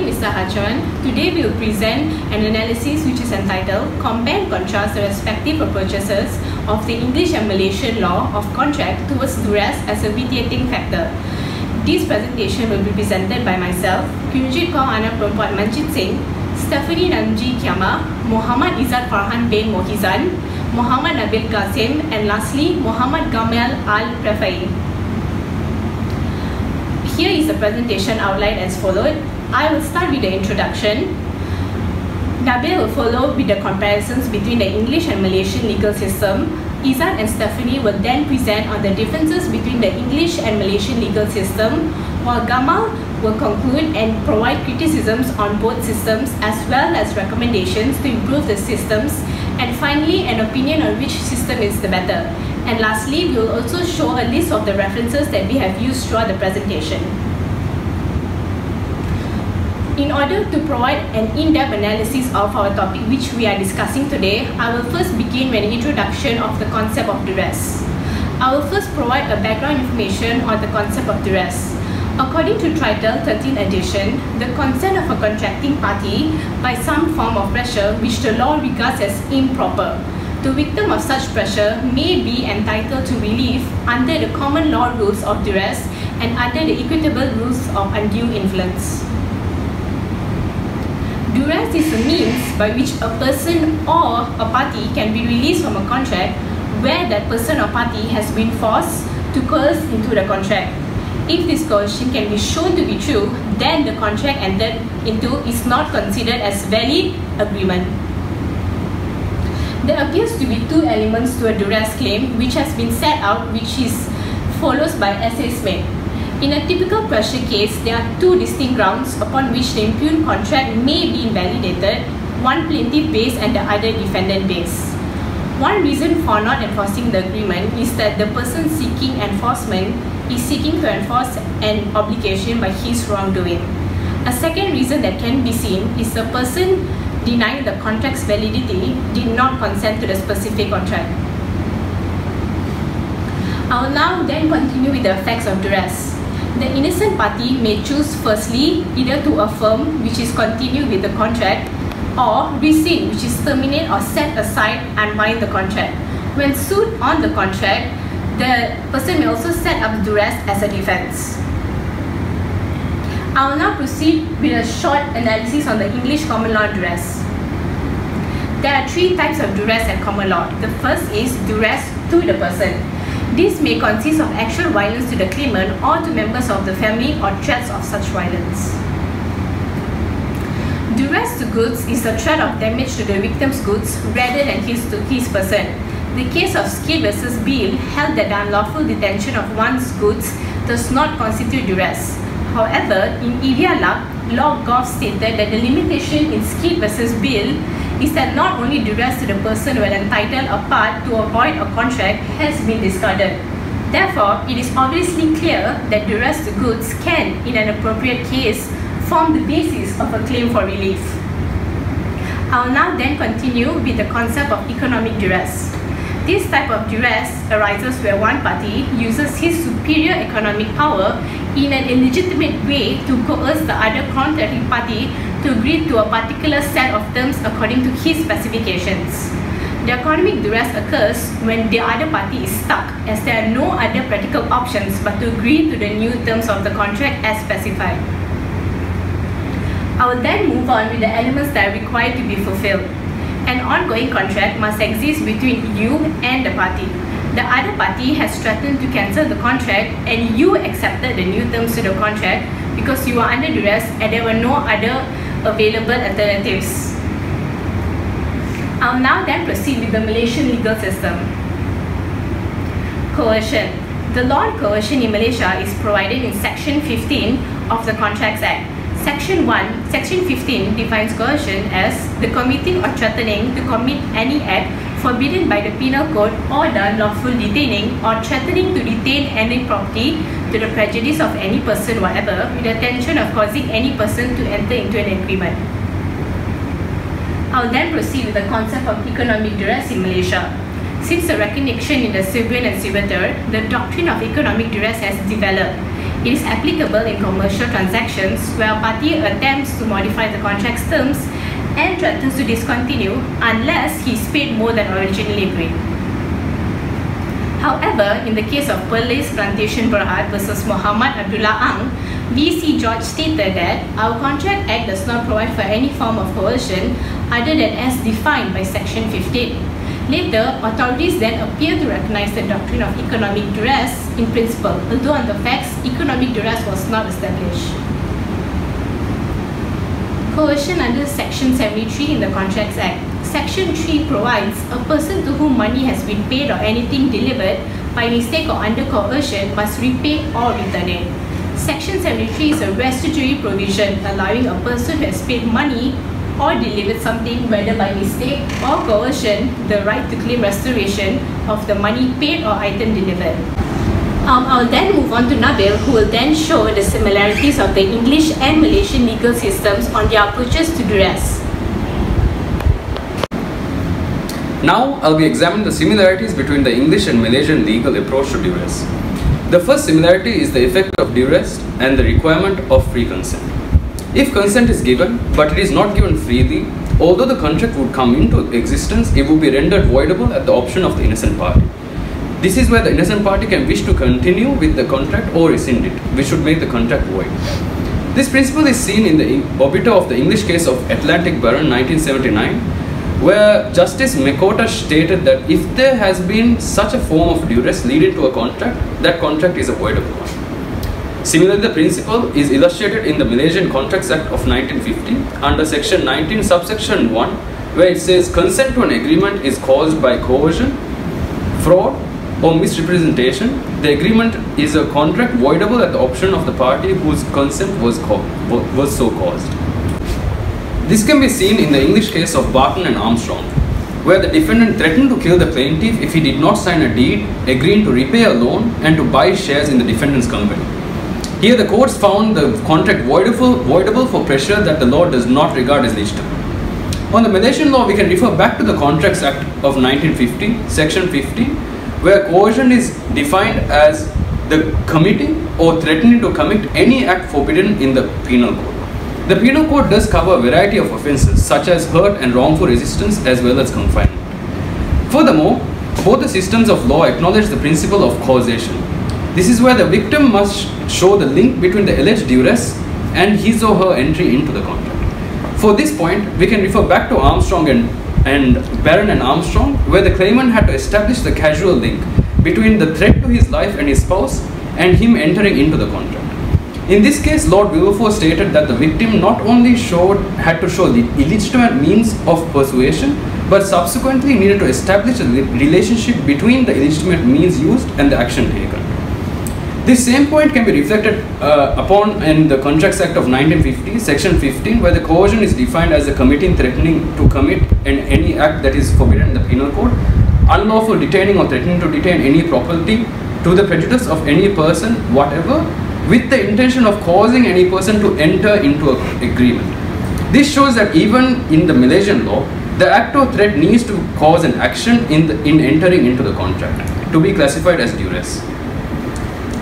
Morning, Mr. Hachon. Today we will present an analysis which is entitled Compare and Contrast the Respective Approaches of the English and Malaysian Law of Contract towards duress as a mediating factor. This presentation will be presented by myself, Kunjit Kaur Anak Perempuan Manjit Singh, Stephanie Namji Kiama, Muhammad Izzat Farhan bin Mohizan, Muhammad Nabil Qasim, and lastly, Muhammad Gamal Al-Refaei. Here is the presentation outline as followed. I will start with the introduction. Nabil will follow with the comparisons between the English and Malaysian legal system. Izzat and Stephanie will then present on the differences between the English and Malaysian legal system, while Gamal will conclude and provide criticisms on both systems as well as recommendations to improve the systems, and finally an opinion on which system is the better. And lastly, we will also show a list of the references that we have used throughout the presentation. In order to provide an in-depth analysis of our topic which we are discussing today, I will first begin with an introduction of the concept of duress. I will first provide a background information on the concept of duress. According to Treitel 13 edition, the consent of a contracting party by some form of pressure which the law regards as improper. The victim of such pressure may be entitled to relief under the common law rules of duress and under the equitable rules of undue influence. Duress is a means by which a person or a party can be released from a contract where that person or party has been forced to coerce into the contract. If this coercion can be shown to be true, then the contract entered into is not considered as valid agreement. There appears to be two elements to a duress claim which has been set out which is follows by S.A. In a typical pressure case, there are two distinct grounds upon which the impugned contract may be invalidated, one plaintiff base and the other defendant base. One reason for not enforcing the agreement is that the person seeking enforcement is seeking to enforce an obligation by his wrongdoing. A second reason that can be seen is the person denying the contract's validity did not consent to the specific contract. I will now then continue with the effects of duress. The innocent party may choose firstly either to affirm which is continue with the contract or rescind which is terminate or set aside and bind the contract. When sued on the contract, the person may also set up duress as a defense. I will now proceed with a short analysis on the English common law duress. There are three types of duress at common law. The first is duress to the person. This may consist of actual violence to the claimant or to members of the family or threats of such violence. Duress to goods is the threat of damage to the victim's goods rather than his to his person. The case of Skeate vs. Beale held that unlawful detention of one's goods does not constitute duress. However, in Iviala, Lord Goff stated that the limitation in Skeate vs. Beale is that not only duress to the person when entitled a part to avoid a contract has been discarded. Therefore, it is obviously clear that duress to goods can, in an appropriate case, form the basis of a claim for relief. I will now then continue with the concept of economic duress. This type of duress arises where one party uses his superior economic power in an illegitimate way to coerce the other contracting party to agree to a particular set of terms according to his specifications. The economic duress occurs when the other party is stuck as there are no other practical options but to agree to the new terms of the contract as specified. I will then move on with the elements that are required to be fulfilled. An ongoing contract must exist between you and the party. The other party has threatened to cancel the contract and you accepted the new terms to the contract because you were under duress and there were no other available alternatives. I'll now then proceed with the Malaysian legal system. Coercion. The law on coercion in Malaysia is provided in Section 15 of the Contracts Act. Section 1, Section 15 defines coercion as the committing or threatening to commit any act forbidden by the penal code or the unlawful detaining or threatening to detain any property to the prejudice of any person whatever with the intention of causing any person to enter into an agreement. I'll then proceed with the concept of economic duress in Malaysia. Since the recognition in the civil and civil the doctrine of economic duress has developed. It is applicable in commercial transactions where a party attempts to modify the contract's terms and threatens to discontinue unless he is paid more than originally agreed. However, in the case of Perlis Plantation Berhad versus Muhammad Abdullah Ang, VC George stated that our Contract Act does not provide for any form of coercion other than as defined by Section 15. Later, authorities then appear to recognize the doctrine of economic duress in principle, although on the facts, economic duress was not established. Coercion under Section 73 in the Contracts Act. Section 3 provides a person to whom money has been paid or anything delivered by mistake or under coercion must repay or return it. Section 73 is a restitutory provision allowing a person who has paid money or delivered something whether by mistake or coercion the right to claim restoration of the money paid or item delivered. Um, I'll then move on to Nabil who will then show the similarities of the English and Malaysian legal systems on their approaches to duress. Now I'll be examining the similarities between the English and Malaysian legal approach to duress. The first similarity is the effect of duress and the requirement of free consent. If consent is given, but it is not given freely, although the contract would come into existence, it would be rendered voidable at the option of the innocent party. This is where the innocent party can wish to continue with the contract or rescind it, which would make the contract void. This principle is seen in the obiter of the English case of Atlantic Baron 1979, where Justice Mocatta stated that if there has been such a form of duress leading to a contract, that contract is a voidable one. Similarly, the principle is illustrated in the Malaysian Contracts Act of 1950 under section 19 subsection 1 where it says consent to an agreement is caused by coercion, fraud or misrepresentation. The agreement is a contract voidable at the option of the party whose consent was, was so caused. This can be seen in the English case of Barton and Armstrong, where the defendant threatened to kill the plaintiff if he did not sign a deed agreeing to repay a loan and to buy shares in the defendant's company. Here the courts found the contract voidable, voidable for pressure that the law does not regard as legitimate. On the Malaysian law, we can refer back to the Contracts Act of 1950, Section 50, where coercion is defined as the committing or threatening to commit any act forbidden in the penal code. The penal code does cover a variety of offences such as hurt and wrongful resistance as well as confinement. Furthermore, both the systems of law acknowledge the principle of causation this is where the victim must show the link between the alleged duress and his or her entry into the contract. For this point, we can refer back to Armstrong and, and Baron and Armstrong, where the claimant had to establish the causal link between the threat to his life and his spouse and him entering into the contract. In this case, Lord Wilberforce stated that the victim not only showed had to show the illegitimate means of persuasion, but subsequently needed to establish a relationship between the illegitimate means used and the action taken. This same point can be reflected uh, upon in the Contracts Act of 1950, section 15, where the coercion is defined as a committing, threatening to commit in any act that is forbidden in the penal code, unlawful detaining or threatening to detain any property to the prejudice of any person, whatever, with the intention of causing any person to enter into an agreement. This shows that even in the Malaysian law, the act or threat needs to cause an action in, the, in entering into the contract to be classified as duress.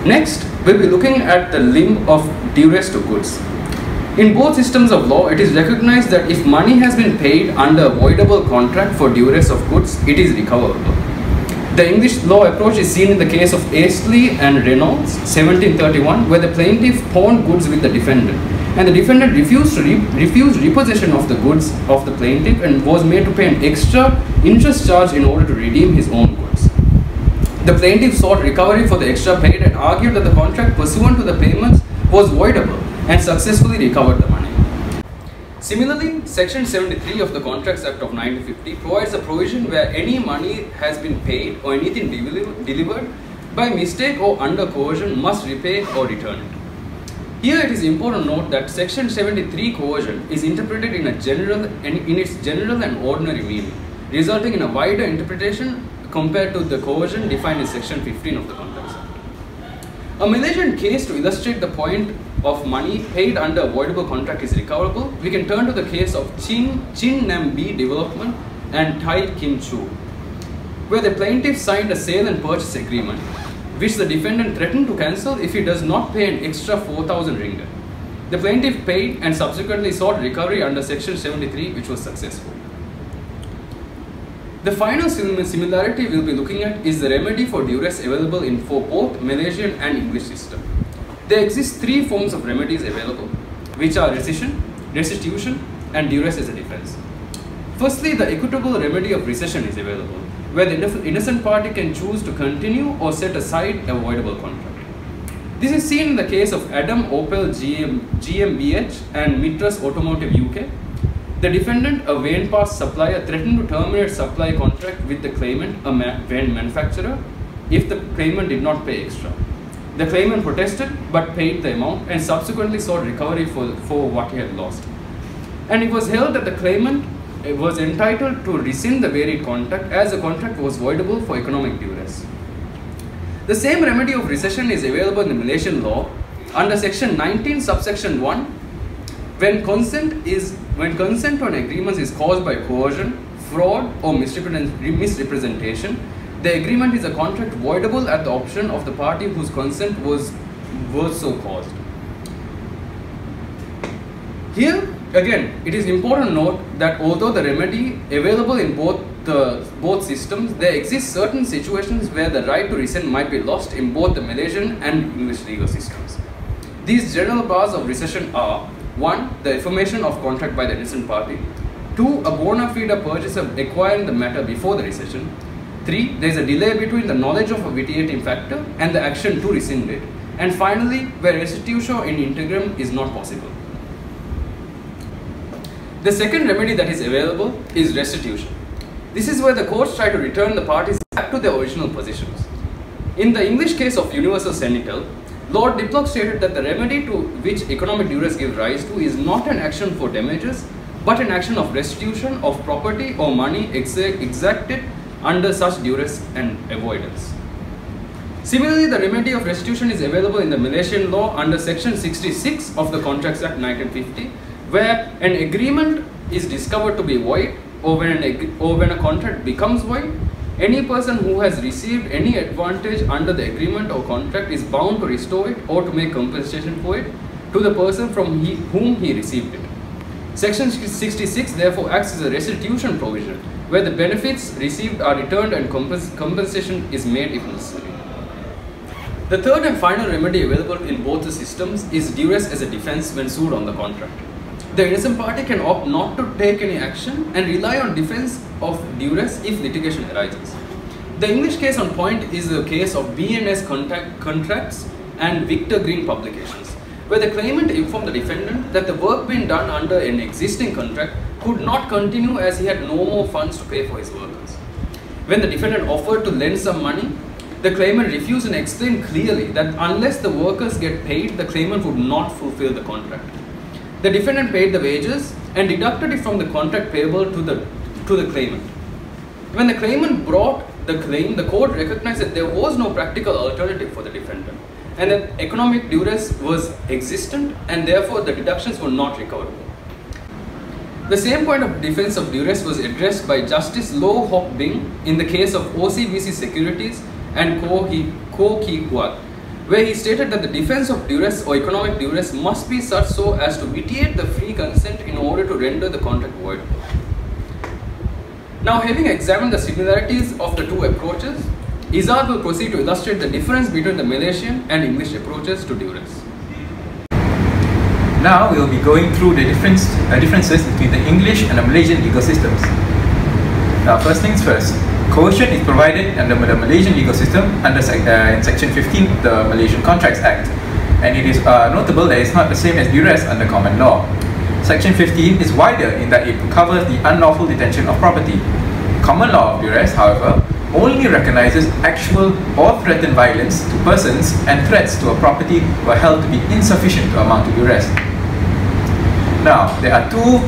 Next, we'll be looking at the link of duress to goods. In both systems of law, it is recognized that if money has been paid under a voidable contract for duress of goods, it is recoverable. The English law approach is seen in the case of Astley and Reynolds, 1731, where the plaintiff pawned goods with the defendant, and the defendant refused to re refused repossession of the goods of the plaintiff and was made to pay an extra interest charge in order to redeem his own goods. The plaintiff sought recovery for the extra paid and argued that the contract pursuant to the payments was voidable and successfully recovered the money. Similarly, Section 73 of the Contracts Act of 1950 provides a provision where any money has been paid or anything delivered by mistake or under coercion must repay or return it. Here it is important to note that Section 73 coercion is interpreted in a general and in its general and ordinary meaning, resulting in a wider interpretation compared to the coercion defined in section 15 of the Contracts Act. A Malaysian case to illustrate the point of money paid under avoidable contract is recoverable, we can turn to the case of Chin, Chin Nam Bee Development and Tai Kim Choo, where the plaintiff signed a sale and purchase agreement which the defendant threatened to cancel if he does not pay an extra 4000 ringgit. The plaintiff paid and subsequently sought recovery under section 73 which was successful. The final similarity we'll be looking at is the remedy for duress available in both Malaysian and English system. There exist three forms of remedies available, which are rescission, restitution, and duress as a defense. Firstly, the equitable remedy of rescission is available, where the innocent party can choose to continue or set aside a voidable contract. This is seen in the case of Adam Opel GM, GmbH and Mitras Automotive UK. The defendant, a van-pass supplier, threatened to terminate supply contract with the claimant, a van manufacturer, if the claimant did not pay extra. The claimant protested but paid the amount and subsequently sought recovery for, for what he had lost. And it was held that the claimant eh, was entitled to rescind the varied contract as the contract was voidable for economic duress. The same remedy of rescission is available in the Malaysian law under section 19 subsection 1 when consent is when consent on agreements is caused by coercion, fraud or misrepresentation, the agreement is a contract voidable at the option of the party whose consent was was so caused. Here Again, it is important to note that although the remedy available in both the both systems, there exist certain situations where the right to rescind might be lost in both the Malaysian and English legal systems. These general bars of rescission are 1. The affirmation of contract by the innocent party 2. A bona fide purchaser acquiring the matter before the rescission 3. There is a delay between the knowledge of a vitiating factor and the action to rescind it and finally, where restitutio in integrum is not possible. The second remedy that is available is restitution. This is where the courts try to return the parties back to their original positions. In the English case of Universal Sentinel, Lord Diplock stated that the remedy to which economic duress gives rise to is not an action for damages, but an action of restitution of property or money exacted under such duress and avoidance. Similarly, the remedy of restitution is available in the Malaysian law under section 66 of the Contracts Act 1950 where an agreement is discovered to be void or when, an or when a contract becomes void, any person who has received any advantage under the agreement or contract is bound to restore it or to make compensation for it to the person from he, whom he received it. Section 66 therefore acts as a restitution provision where the benefits received are returned and compens compensation is made if necessary. The third and final remedy available in both the systems is duress as a defense when sued on the contract the innocent party can opt not to take any action and rely on defense of duress if litigation arises. The English case on point is the case of B&S contracts and Victor Green publications, where the claimant informed the defendant that the work being done under an existing contract could not continue as he had no more funds to pay for his workers. When the defendant offered to lend some money, the claimant refused and explained clearly that unless the workers get paid, the claimant would not fulfill the contract. The defendant paid the wages and deducted it from the contract payable to the, to the claimant. When the claimant brought the claim, the court recognized that there was no practical alternative for the defendant and that economic duress was existent and therefore the deductions were not recoverable. The same point of defense of duress was addressed by Justice Loh Hock Bing in the case of OCBC Securities and Ko Ki Huat where he stated that the defense of duress or economic duress must be such so as to vitiate the free consent in order to render the contract void. Now having examined the similarities of the two approaches, Izzat will proceed to illustrate the difference between the Malaysian and English approaches to duress. Now we will be going through the difference, uh, differences between the English and the Malaysian legal systems. Now first things first, Coercion is provided under the Malaysian legal system under uh, in Section 15 of the Malaysian Contracts Act, and it is uh, notable that it's not the same as duress under common law. Section 15 is wider in that it covers the unlawful detention of property. Common law of duress, however, only recognizes actual or threatened violence to persons and threats to a property were held to be insufficient to amount to duress. Now, there are two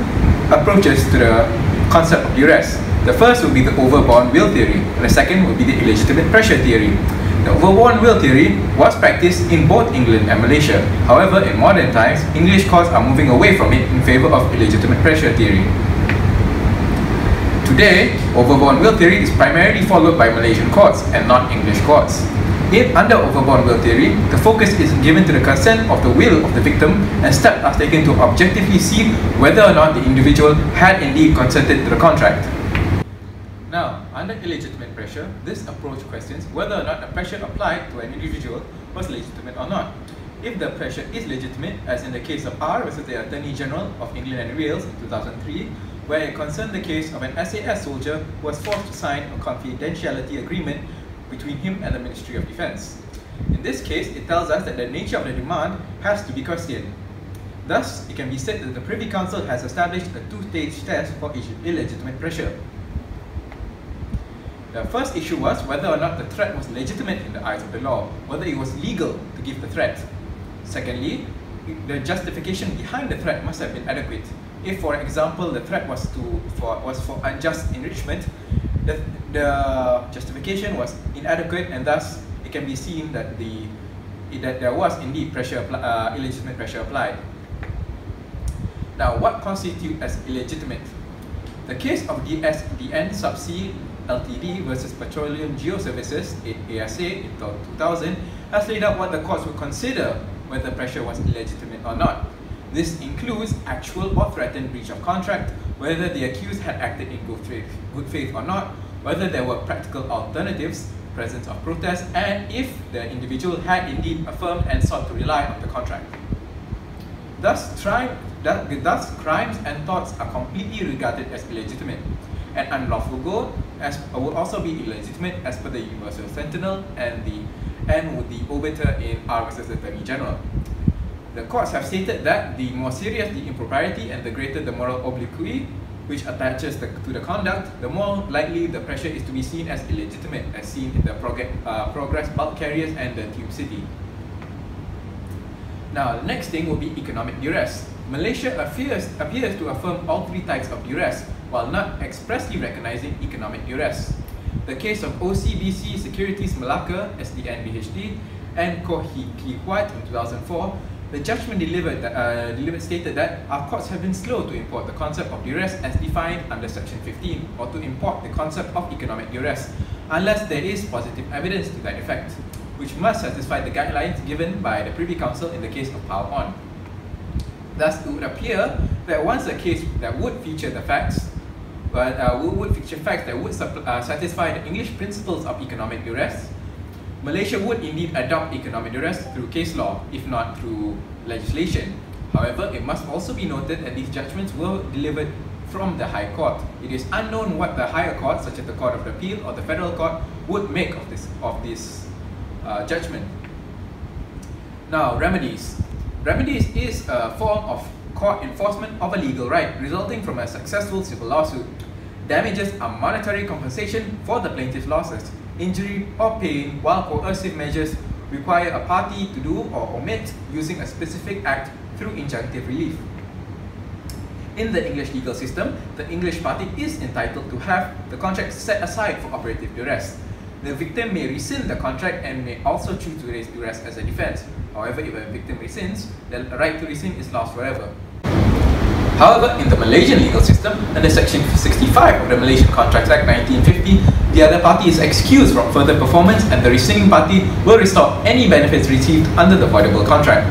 approaches to the concept of duress. The first would be the overborne will theory, and the second would be the illegitimate pressure theory. The overborne will theory was practiced in both England and Malaysia. However, in modern times, English courts are moving away from it in favor of illegitimate pressure theory. Today, overborne will theory is primarily followed by Malaysian courts and not English courts. If under overborne will theory, the focus is given to the consent of the will of the victim and steps are taken to objectively see whether or not the individual had indeed consented to the contract. Now, under illegitimate pressure, this approach questions whether or not the pressure applied to an individual was legitimate or not. If the pressure is legitimate, as in the case of R versus the Attorney General of England and Wales in 2003, where it concerned the case of an SAS soldier who was forced to sign a confidentiality agreement between him and the Ministry of Defense. In this case, it tells us that the nature of the demand has to be questioned. Thus, it can be said that the Privy Council has established a two-stage test for illegitimate pressure. The first issue was whether or not the threat was legitimate in the eyes of the law, whether it was legal to give the threat. Secondly, the justification behind the threat must have been adequate. If, for example, the threat was to for was for unjust enrichment, the, the justification was inadequate and thus it can be seen that the that there was indeed pressure uh, illegitimate pressure applied. Now, what constitutes as illegitimate? The case of DSND Subsea Ltd versus Petroleum Geoservices in ASA in 2000 has laid out what the courts would consider whether pressure was illegitimate or not. This includes actual or threatened breach of contract, whether the accused had acted in good faith, good faith or not, whether there were practical alternatives, presence of protest, and if the individual had indeed affirmed and sought to rely on the contract. Thus, tri- thus crimes and thoughts are completely regarded as illegitimate. An unlawful goal as, would also be illegitimate as per the Universal Sentinel and the and with the obiter in R Attorney General. The courts have stated that the more serious the impropriety and the greater the moral obliquity which attaches the, to the conduct, the more likely the pressure is to be seen as illegitimate, as seen in the prog uh, Progress bulk carriers and the Tube City. Now, the next thing will be economic duress. Malaysia appears, appears to affirm all three types of duress, while not expressly recognizing economic duress. The case of OCBC Securities Malacca, SDN BHD, and Koh Ki Huat in 2004 the judgment delivered, uh, delivered stated that our courts have been slow to import the concept of duress as defined under Section 15 or to import the concept of economic duress unless there is positive evidence to that effect, which must satisfy the guidelines given by the Privy Council in the case of Pao On. Thus, it would appear that once a case that would feature the facts, but uh, would feature facts that would uh, satisfy the English principles of economic duress, Malaysia would indeed adopt economic duress through case law, if not through legislation. However, it must also be noted that these judgments were delivered from the High Court. It is unknown what the higher court, such as the Court of Appeal or the Federal Court, would make of this, of this uh, judgment. Now, remedies. Remedies is a form of court enforcement of a legal right resulting from a successful civil lawsuit. Damages are monetary compensation for the plaintiff's losses injury, or pain, while coercive measures require a party to do or omit using a specific act through injunctive relief. In the English legal system, the English party is entitled to have the contract set aside for operative duress. The victim may rescind the contract and may also choose to raise duress as a defense. However, if a victim rescinds, the right to rescind is lost forever. However, in the Malaysian legal system, under Section 65 of the Malaysian Contracts Act 1950, the other party is excused from further performance and the rescinding party will restore any benefits received under the voidable contract.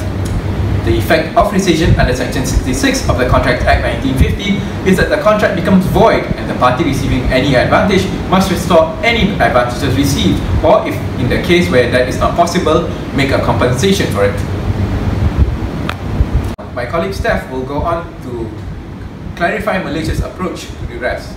The effect of rescission under Section 66 of the Contract Act 1950 is that the contract becomes void and the party receiving any advantage must restore any advantages received or if in the case where that is not possible, make a compensation for it. My colleague Steph will go on clarify Malaysia's approach to duress.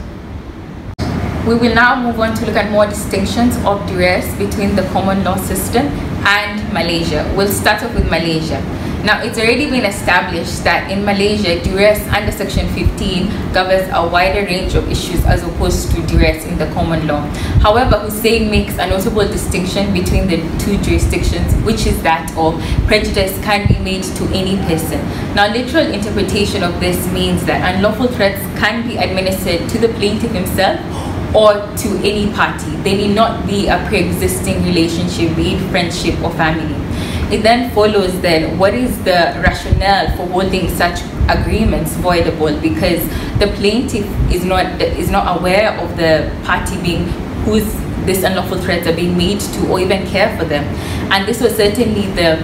We will now move on to look at more distinctions of duress between the common law system and Malaysia. We'll start off with Malaysia. Now, it's already been established that in Malaysia, duress under Section 15 covers a wider range of issues as opposed to duress in the common law. However, Hussein makes a notable distinction between the two jurisdictions, which is that of prejudice can be made to any person. Now, literal interpretation of this means that unlawful threats can be administered to the plaintiff himself or to any party. They need not be a pre-existing relationship, be it friendship or family. It then follows then what is the rationale for holding such agreements voidable because the plaintiff is not is not aware of the party being whose these unlawful threats are being made to or even care for them. And this was certainly the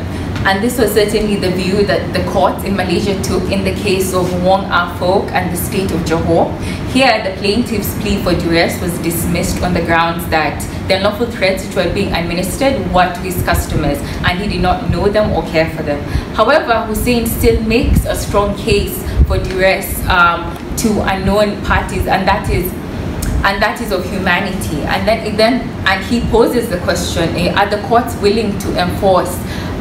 and this was certainly the view that the court in Malaysia took in the case of Wong Ah Fook and the state of Johor. Here, the plaintiff's plea for duress was dismissed on the grounds that the unlawful threats which were being administered were to his customers and he did not know them or care for them. However, Hussein still makes a strong case for duress um, to unknown parties and that is and that is of humanity and then then and he poses the question eh, are the courts willing to enforce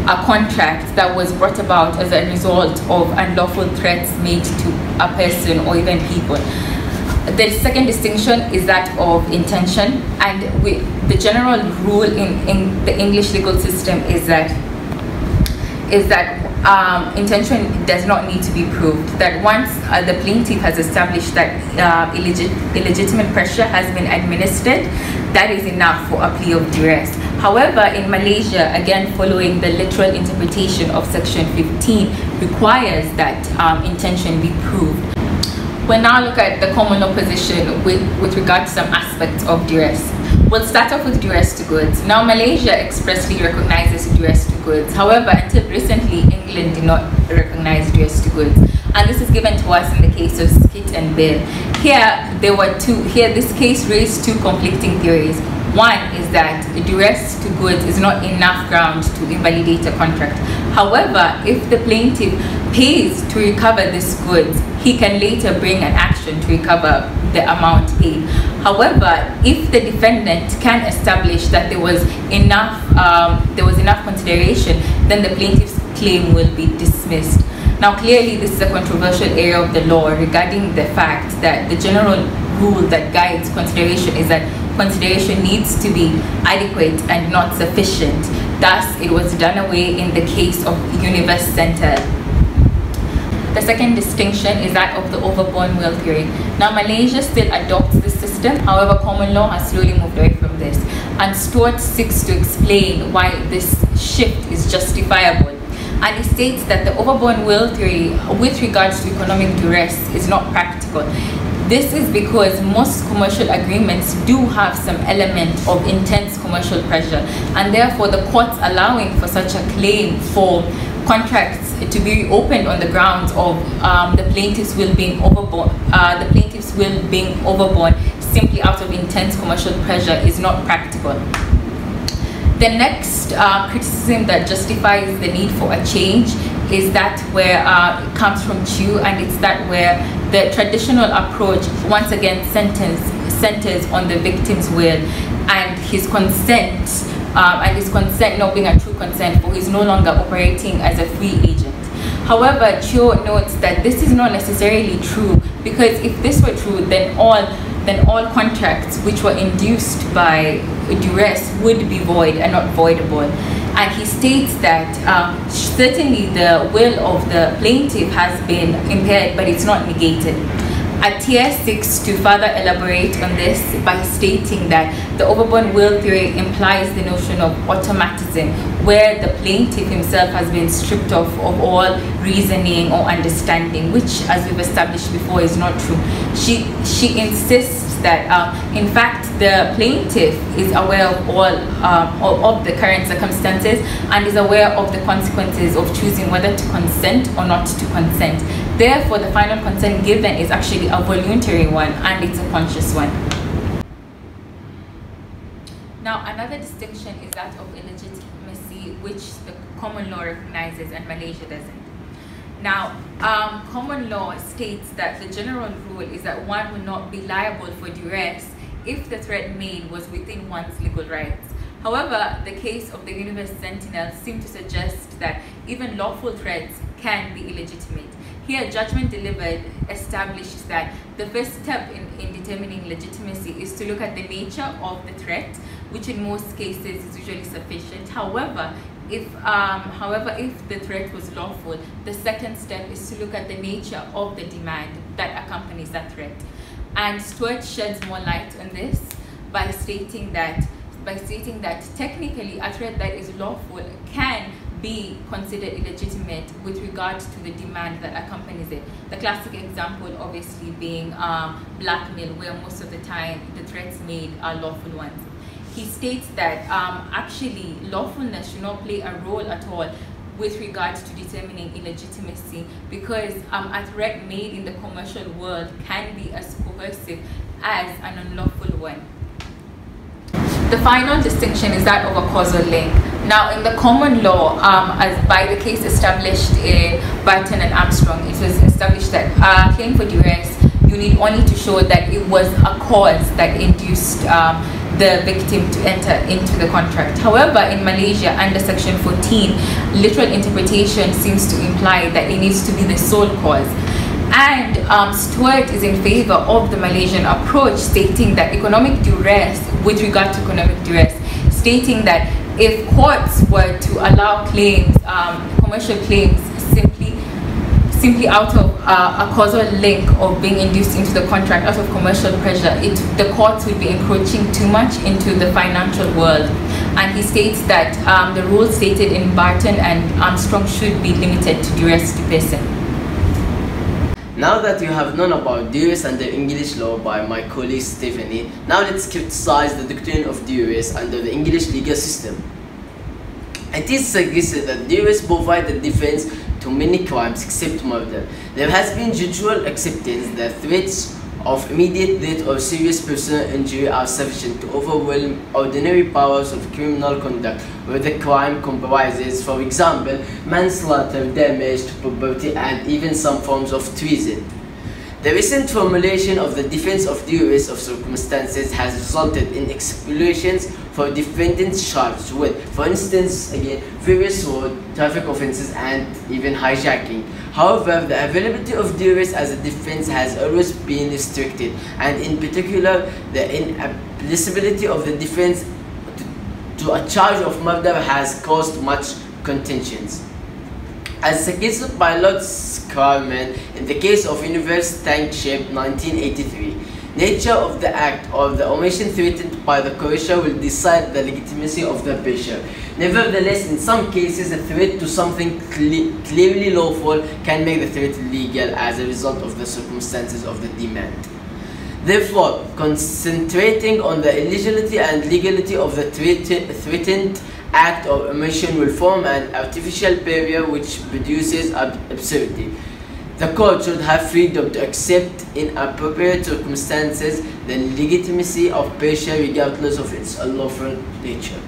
a contract that was brought about as a result of unlawful threats made to a person or even people. The second distinction is that of intention, and we, the general rule in, in the English legal system is that is that um, intention does not need to be proved. That once uh, the plaintiff has established that uh, illegit illegitimate pressure has been administered, that is enough for a plea of duress. However, in Malaysia, again following the literal interpretation of Section 15, requires that um, intention be proved. We'll now look at the common law position with, with regard to some aspects of duress. We'll start off with duress to goods. Now, Malaysia expressly recognizes duress to goods. However, until recently, England did not recognize duress to goods. And this is given to us in the case of Skeate and Beale. Here, there were two, here this case raised two conflicting theories. One is that the duress to goods is not enough ground to invalidate a contract. However, if the plaintiff pays to recover these goods, he can later bring an action to recover the amount paid. However, if the defendant can establish that there was enough, um, there was enough consideration, then the plaintiff's claim will be dismissed. Now, clearly, this is a controversial area of the law regarding the fact that the general rule that guides consideration is that consideration needs to be adequate and not sufficient. Thus, it was done away in the case of Universe Sentinel the second distinction is that of the overborne will theory. Now, Malaysia still adopts this system, however, common law has slowly moved away from this. And Stewart seeks to explain why this shift is justifiable. And he states that the overborne will theory, with regards to economic duress, is not practical. This is because most commercial agreements do have some element of intense commercial pressure, and therefore the courts allowing for such a claim for contracts to be opened on the grounds of um, the plaintiff's will being overborne, uh, the plaintiff's will being overborne simply out of intense commercial pressure is not practical. The next uh, criticism that justifies the need for a change is that where uh, it comes from Chew and it's that where the traditional approach once again centers, centers on the victim's will and his consent um, and his consent not being a true consent for he's no longer operating as a free agent. However, Cho notes that this is not necessarily true because if this were true, then all then all contracts which were induced by duress would be void and not voidable. And he states that um, certainly the will of the plaintiff has been impaired, but it's not negated. Atiyah seeks to further elaborate on this by stating that the overborne will theory implies the notion of automatism, where the plaintiff himself has been stripped of, of all reasoning or understanding, which, as we've established before, is not true. She, she insists that, uh, in fact, the plaintiff is aware of all uh, of the current circumstances and is aware of the consequences of choosing whether to consent or not to consent. Therefore, the final consent given is actually a voluntary one and it's a conscious one. Now, another distinction is that of illegitimacy, which the common law recognizes and Malaysia doesn't. Now, um, common law states that the general rule is that one will not be liable for duress if the threat made was within one's legal rights. However, the case of the Universe Sentinel seems to suggest that even lawful threats can be illegitimate. Here, judgment delivered establishes that the first step in, in determining legitimacy is to look at the nature of the threat, which in most cases is usually sufficient. However, if, um, however, if the threat was lawful, the second step is to look at the nature of the demand that accompanies that threat. And Stewart sheds more light on this by stating that by stating that technically a threat that is lawful can be considered illegitimate with regard to the demand that accompanies it. The classic example obviously being um, blackmail where most of the time the threats made are lawful ones. he states that um, actually lawfulness should not play a role at all with regards to determining illegitimacy because um, a threat made in the commercial world can be as coercive as an unlawful one. The final distinction is that of a causal link. Now, in the common law, um, as by the case established in Barton and Armstrong, it was established that a claim for duress, you need only to show that it was a cause that induced um, the victim to enter into the contract. However, in Malaysia, under Section 14, literal interpretation seems to imply that it needs to be the sole cause. And um, Stewart is in favor of the Malaysian approach, stating that economic duress, with regard to economic duress, stating that if courts were to allow claims, um, commercial claims, simply simply out of uh, a causal link of being induced into the contract out of commercial pressure, it, the courts would be encroaching too much into the financial world. And he states that um, the rules stated in Barton and Armstrong should be limited to duress to person. Now that you have known about duress under English law by my colleague Stephanie, now let's criticize the doctrine of duress under the English legal system. It is suggested that duress provide the defense to many crimes except murder. There has been general acceptance that threats of immediate death or serious personal injury are sufficient to overwhelm ordinary powers of criminal conduct where the crime comprises, for example, manslaughter, damage to property, and even some forms of treason. The recent formulation of the defense of duress of circumstances has resulted in explosions for defendants charged with, for instance, again, various road traffic offences and even hijacking. However, the availability of duress as a defense has always been restricted, and in particular, the inadmissibility of the defense to, a charge of murder has caused much contentions. As suggested by Lord Scarman in the case of Universe Tank Ship 1983, nature of the act or the omission threatened by the coercion will decide the legitimacy of the pressure. Nevertheless, in some cases, a threat to something cle clearly lawful can make the threat legal as a result of the circumstances of the demand. Therefore, concentrating on the illegality and legality of the threatened act of omission will form an artificial barrier which produces absurdity. The court should have freedom to accept in appropriate circumstances the legitimacy of pressure regardless of its unlawful nature.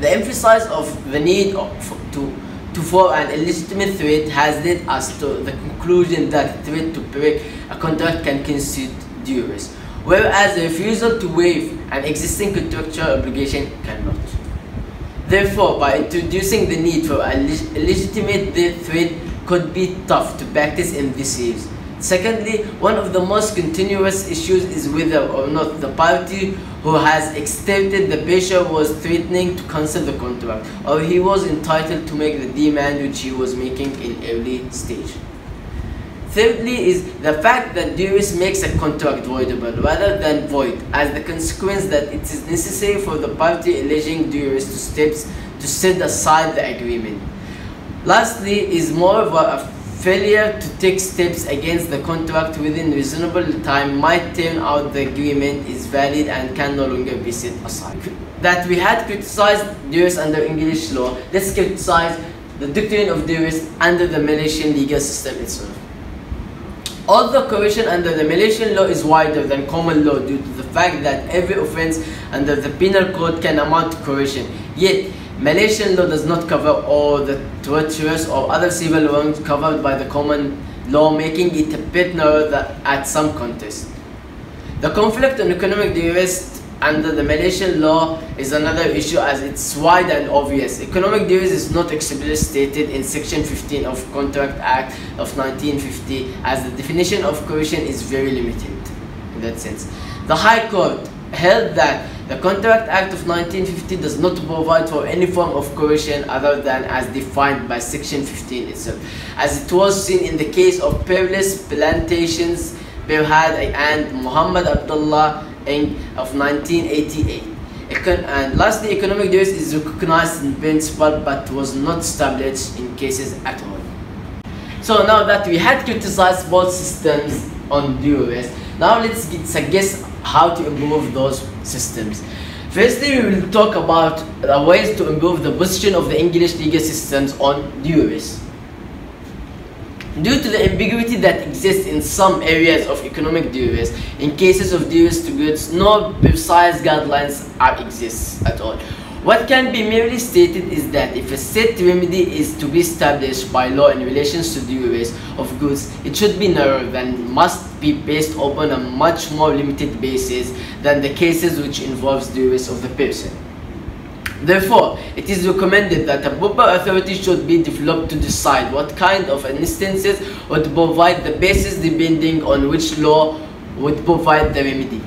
The emphasis of the need of, to, to form an illegitimate threat has led us to the conclusion that the threat to break a contract can constitute duress, whereas the refusal to waive an existing contractual obligation cannot. Therefore, by introducing the need for a legitimate threat could be tough to practice in this use. Secondly, one of the most continuous issues is whether or not the party who has extended the pressure was threatening to cancel the contract or he was entitled to make the demand which he was making in early stage. Thirdly is the fact that duress makes a contract voidable rather than void as the consequence that it is necessary for the party alleging duress to steps to set aside the agreement. Lastly is more of a failure to take steps against the contract within reasonable time might turn out the agreement is valid and can no longer be set aside. That we had criticized duress under English law, let's criticize the doctrine of duress under the Malaysian legal system itself. Although coercion under the Malaysian law is wider than common law due to the fact that every offense under the penal code can amount to coercion, yet Malaysian law does not cover all the torturous or other civil wrongs covered by the common law, making it a bit narrower at some contexts. The conflict on economic duress under the Malaysian law is another issue as it's wide and obvious. Economic duress is not explicitly stated in section 15 of Contract Act of 1950 as the definition of coercion is very limited in that sense. The High Court held that the Contract Act of 1950 does not provide for any form of coercion other than as defined by section 15 itself as it was seen in the case of Perlis Plantations Berhad and Muhammad Abdullah of 1988. Econ and lastly, economic duress is recognized in principle but was not established in cases at all. So now that we had criticized both systems on duress, now let's get, suggest how to improve those systems. Firstly, we will talk about ways to improve the position of the English legal systems on duress. Due to the ambiguity that exists in some areas of economic duress, in cases of duress to goods, no precise guidelines are exist at all. What can be merely stated is that if a set remedy is to be established by law in relation to duress of goods, it should be narrow and must be based upon a much more limited basis than the cases which involves the duress of the person. Therefore, it is recommended that a proper authority should be developed to decide what kind of instances would provide the basis depending on which law would provide the remedy.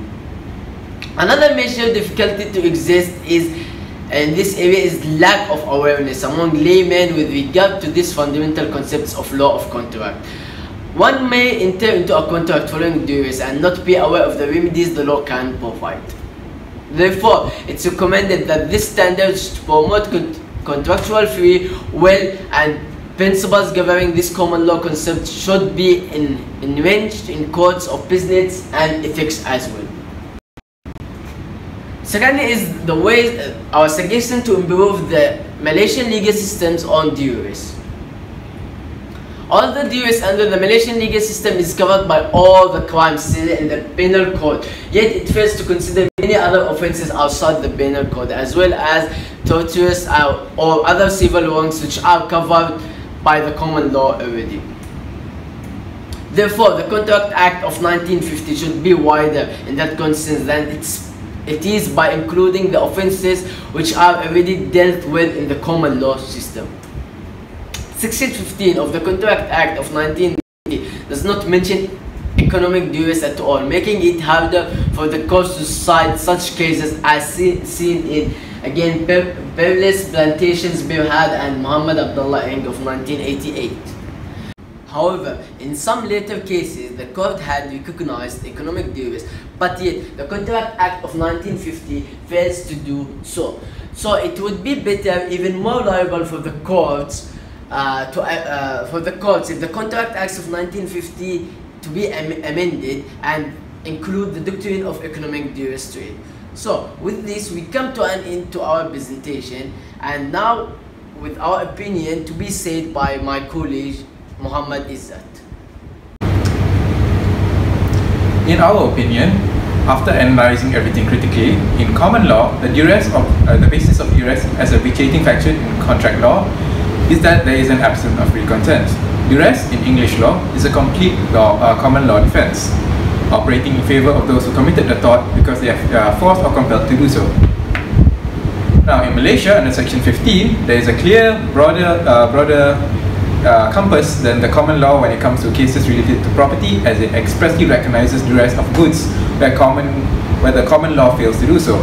Another major difficulty to exist is in this area is lack of awareness among laymen with regard to these fundamental concepts of law of contract. One may enter into a contract following duress and not be aware of the remedies the law can provide. Therefore, it's recommended that this standard should promote con contractual free will and principles governing this common law concept should be in, enriched in codes of business and ethics as well. Secondly is the way, our suggestion to improve the Malaysian legal systems on duress. All the duress under the Malaysian legal system is covered by all the crimes in the penal code, yet it fails to consider many other offences outside the penal code as well as torturous uh, or other civil wrongs which are covered by the common law already. Therefore, the Contract Act of 1950 should be wider in that consensus than it's, it is by including the offences which are already dealt with in the common law system. Section 15 of the Contract Act of 1990 does not mention economic duress at all, making it harder for the courts to cite such cases as see, seen in, again, Perlis Plantations Berhad and Muhammad Abdullah Eng of 1988. However, in some later cases, the court had recognized economic duress, but yet the Contract Act of 1950 fails to do so. So it would be better, even more liable for the courts uh, to, uh, uh, for the courts if the Contract Acts of 1950 to be am amended and include the doctrine of economic duress. So with this we come to an end to our presentation and now with our opinion to be said by my colleague Muhammad Izzat. In our opinion, after analyzing everything critically, in common law, the duress of uh, the basis of duress as a vacating factor in contract law is that there is an absence of free consent. Duress in English law is a complete law, uh, common law defense, operating in favor of those who committed the tort because they are uh, forced or compelled to do so. Now in Malaysia, under Section 15, there is a clear, broader, uh, broader uh, compass than the common law when it comes to cases related to property as it expressly recognizes duress of goods where, common, where the common law fails to do so.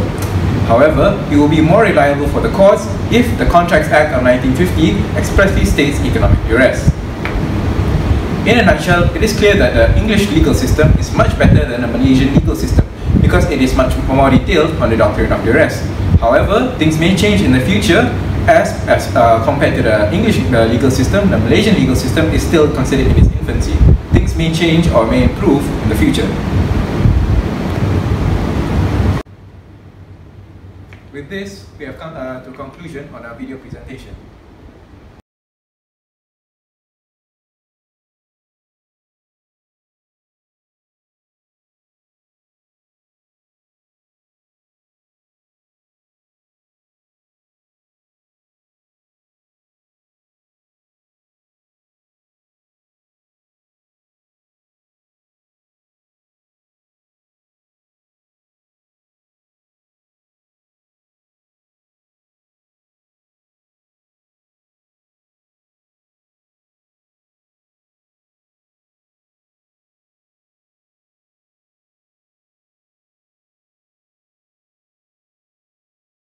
However, it will be more reliable for the courts if the Contracts Act of 1950 expressly states economic duress. In a nutshell, it is clear that the English legal system is much better than the Malaysian legal system because it is much more detailed on the doctrine of duress. However, things may change in the future as, as uh, compared to the English uh, legal system, the Malaysian legal system is still considered in its infancy. Things may change or may improve in the future. With this, we have come uh, to a conclusion on our video presentation.